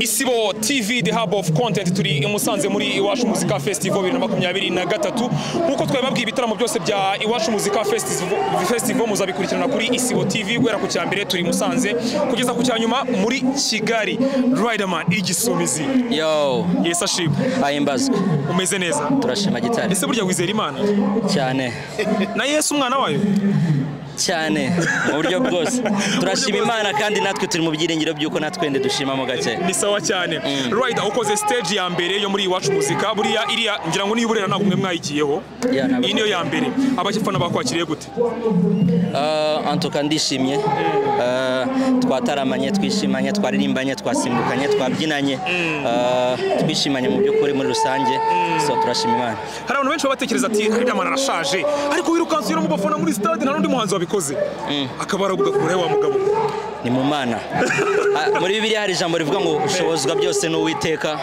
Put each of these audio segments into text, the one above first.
isibo tv the hub of content turi i musanze muri iwacu muzika festival bibiri na makumyabiri na gatatu. Nk'uko twabibabwiye ibitaramo byose bya iwacu muzika festival muzabikurikirana kuri isibo tv guhera ku cya mbere turi i musanze kugeza ku cya nyuma muri kigali. Riderman igisumizi. Yo. Yesi ashimwe ahimbazwe umeze neza. Turashima gitari. Ese burya wizera imana cyane. Na yesu umwana wayo? Cyane. Mu buryo bwose. Turashima imana kandi natwe turi mu byiringiro by'uko natwende dushimamo gake. Ni sawa cyane. Rider ukoze stage ya mbere yo muri iwacu muzika buriya iriya ngira ngo niyo uburera ntabwo mwe mwayigiyeho. Iyi niyo ya mbere. Abafana bakwakiriye gute? Uh, antuka ndishimye. Uh, twataramanye twishimanye twaririmbanye twasimbukanye twabyinanye. Uh, twishimanye mu by'ukuri muri rusange. So turashima imana. Hari abantu benshi baba batekereza ati riderman arashaje. Ariko wirukanse ugera mu bafana muri stade nta n'undi muhanzi wabikoze akaba aragukuraho wa mugabo. Ni mu mana. Ah, muri bibiliya hari ijambo rivuga ngo ushobozwa byose n'uwiteka.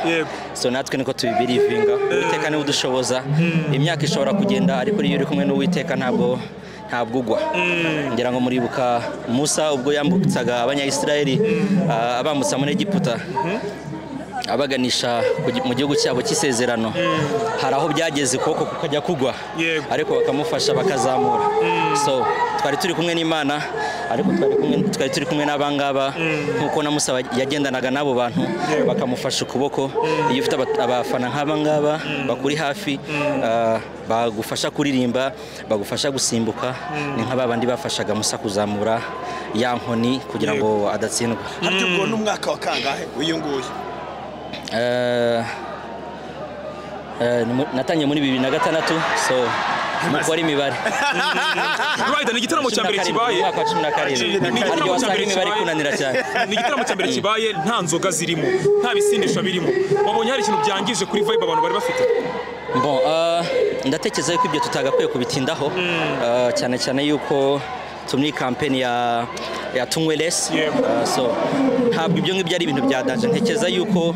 So natwe niko tubibirivinga. Uwiteka ni we udushoboza. Imyaka ishobora kugenda ariko iyo uri kumwe n'uwiteka ntabwo ntabwo ugwa. Ngira ngo muribuka musa ubwo yambutsaga abanyayisiraheli ah, abambutsa muri egiputa. Abaganisha mu gihugu cyabo cy'isezerano. Hari aho byageze ukuboko kukajya kugwa. Ariko bakamufasha bakazamura. So twari turi kumwe n'imana ariko twari kumwe- twari turi kumwe n'abangaba nk'uko na Musa yagendanaga n'abo bantu bakamufasha ukuboko. Iyo ufite aba- abafana nk'abangaba bakuri hafi ah, bagufasha kuririmba bagufasha gusimbuka ni nk'aba bandi bafashaga Musa kuzamura ya nkoni kugira ngo adatsindwa. Harya ubwo ni umwaka wa kangahe? Uyu natangiye muri bibiri na gatandatu so mukora imibare. Rider ni igitaramo cya mbere kibaye. Ni igitaramo cya mbere imibare kibaye. ikunanira cyane. Ni igitaramo cya mbere kibaye nta nzoga zirimo nta bisindisha birimo. Wabonye hari ikintu byangije kuri vibe abantu bari bafite? Bon, uh, ndatekereza yuko ibyo tutagakwiye kubitindaho. Uh, cyane cyane yuko turi muri kampeni ya ya tunywe less Yego. uh, so ntabwo ibyo ngibyo ari ibintu bya danje ntekereza yuko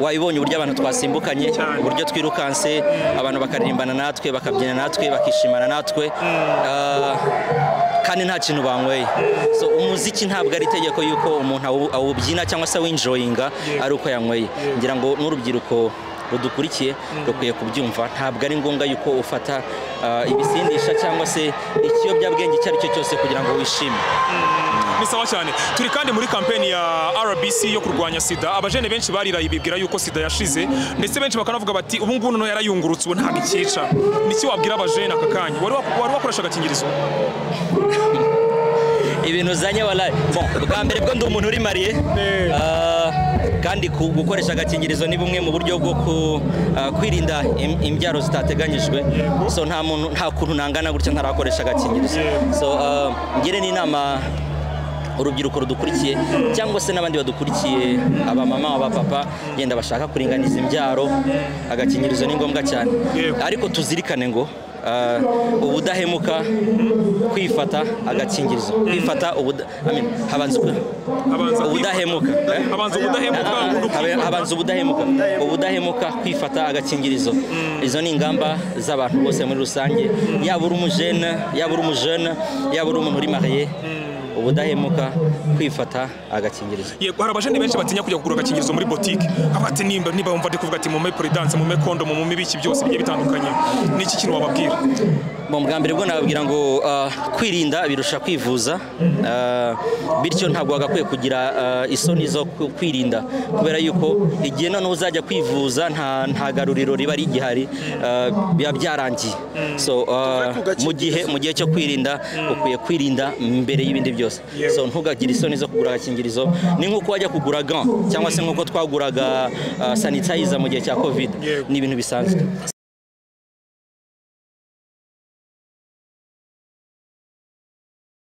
wabibonye uburyo abantu twasimbukanye uburyo twirukanse abantu bakaririmbana natwe bakabyina natwe bakishimana natwe. Uh, kandi nta kintu banyweye so umuziki ntabwo ari itegeko yuko umuntu awu- awubyina cyangwa se awinjoyinga ari uko yanyweye ngira ngo n'urubyiruko rudukurikiye rukwiye kubyumva. Ntabwo ari ngombwa yuko ufata uh, ibisindisha cyangwa se ikiyobyabwenge icyo ari cyo cyose kugira ngo wishime. Ni sawa cyane. Turi kandi muri kampeni ya rbc yo kurwanya sida. Abajene benshi bariraye bibwira yuko sida yashize. Ndetse benshi bakanavuga bati ubu ngubu noneho yarayungurutse ubu ntabwo ikica. Niki wabwira abajene aka kanya? Wari wa- wari wakoresha agakingirizo? Ibintu uzanye bon bwa mbere bwo ndi umuntu uri mariye Eh. Ah, kandi gukoresha agakingirizo ni bumwe mu buryo bwo ah, kwirinda im- imbyaro zitateganyijwe. So nta muntu nta kuntu nangana gutya ntarakoresha agakingirizo. So ah, ngire n'inama urubyiruko rudukurikiye cyangwa se n'abandi badukurikiye abamama abapapa yenda bashaka kuringaniza imbyaro agakingirizo ni ngombwa cyane. Ariko tuzirikane ngo ubudahemuka kwifata agakingirizo. Kwifata ubudahemuka eh? habanza ubudahemuka Ah, habanza ubudahemuka. Ubudahemuka kwifata agakingirizo. Izo ni ingamba z'abantu bose muri rusange. Yaba uri umujene yaba uri umujene yaba uri umuntu uri mariye ubudahemuka kwifata agakingirizo. Yego hari abajene benshi batinya kujya kugura agakingirizo muri botike avuga ati nimba niba wumva ndi kuvuga ati mume polidanse mume kondomu mume ibiki byose bigiye bitandukanye. Ni iki kintu wababwira? Bon, bwa mbere bwo nababwira ngo ah, kwirinda birusha kwivuza ah, bityo ntabwo wagakwiye kugira ah, isoni zo kwirinda. Kubera yuko igihe noneho uzajya kwivuza nta garuriro riba rigihari biba byarangiye. So mu gihe mu gihe cyo kwirinda ukwiye kwirinda mbere y'ibindi byose. So ntugagire isoni zo kugura agakingirizo. Ni nk'uko wajya kugura gant cyangwa se nk'uko twaguraga sanitizer mu gihe cya covid. Yego. ni ibintu bisanzwe.